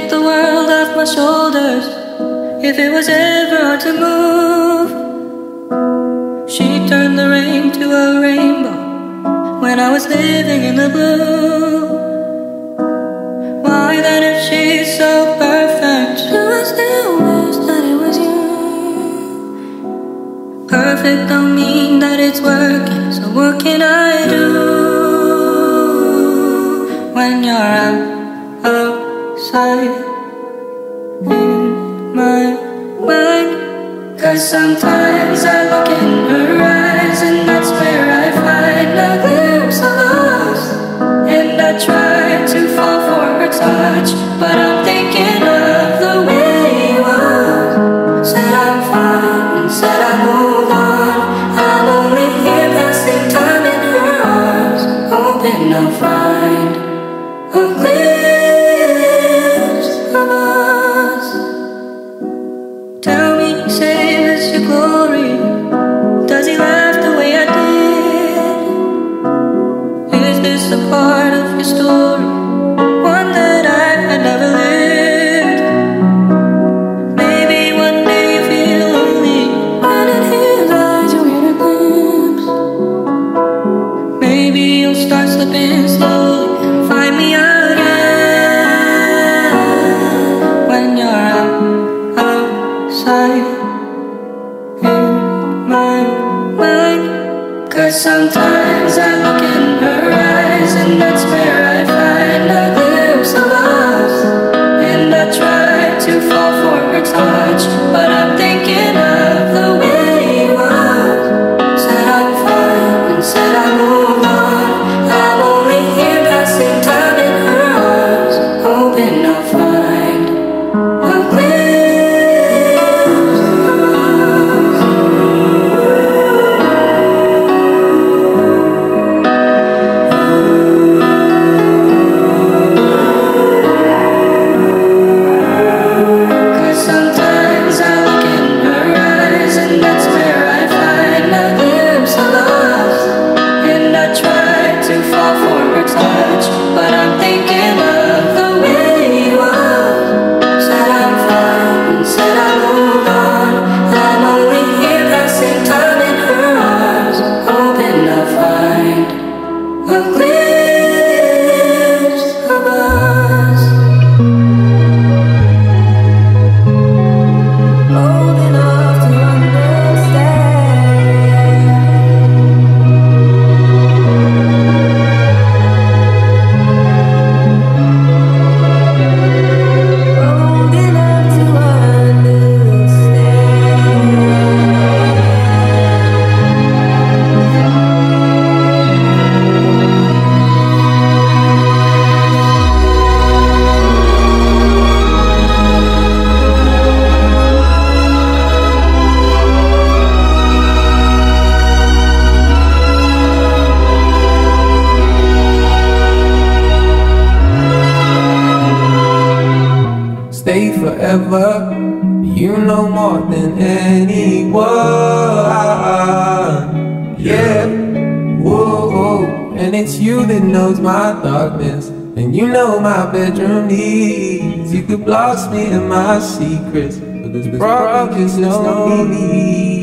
Take the world off my shoulders if it was ever hard to move. She turned the rain to a rainbow when I was living in the blue. Why then, if she's so perfect, do I still wish that it was you? Perfect don't mean that it's working, so what can I do when you're out? Outside in my mind. Cause sometimes I look in her eyes, and that's where I find a glimpse of us. And I try to fall for her touch, but I'm thinking of the way he was. Said I'm fine, said I moved on. I'm only here passing time in her arms, hoping I'll find a glimpse. Glory. Does he laugh the way I did? Is this a part of your story? One that I had never lived. Maybe one day you feel lonely, and in his eyes you get a glimpse. Maybe you'll start slipping slowly Cause sometimes I look in her eyes, and that's Stay forever. You know more than anyone. Yeah. Whoa. And it's you that knows my darkness. And you know my bedroom needs. You could blast me in my secrets. But there's probably just no need.